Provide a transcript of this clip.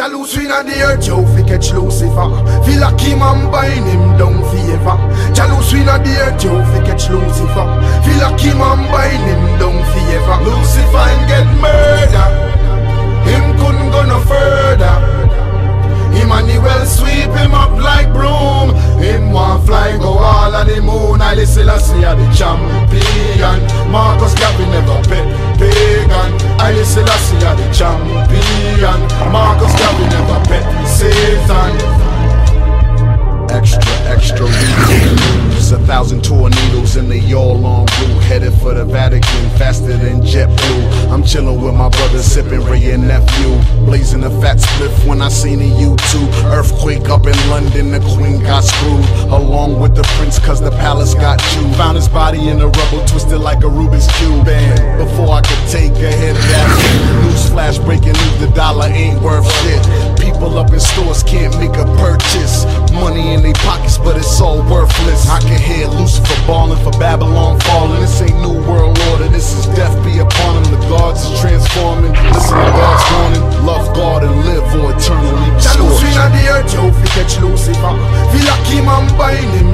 Jah loose in the earth, Joe fi catch Lucifer. Feel like him and bind him down forever. Jah loose in the earth, Joe fi catch Lucifer. Feel like him and bind him down forever. Lucifer him get murder. Him couldn't go no further. Emmanuel sweep him up like broom. Him want fly go all on the moon. I listen, I see the champion. Marcus Garvey never pet pagan. I listen, I see champion. Marcus Garvey never pet Satan. Extra, extra There's a thousand tornadoes and they all on route Headed for the Vatican, faster than JetBlue. I'm chilling with my brother, sipping Wray and Nephew. Blazing a fat spliff when I seen a U2 Earthquake up in London, the queen got screwed. Along with the prince cause the palace got chewed. Found his body in the rubble, twisted like a Rubik's Cube. And before I Cash breaking news, the dollar ain't worth shit. People up in stores can't make a purchase. Money in their pockets, but it's all worthless. I can hear Lucifer bawling for Babylon falling. This ain't new world order, this is death be upon them. The gods are transforming. Listen to God's warning. Love God and live for eternally scorched. On the earth, catch Lucifer. Feel like him him.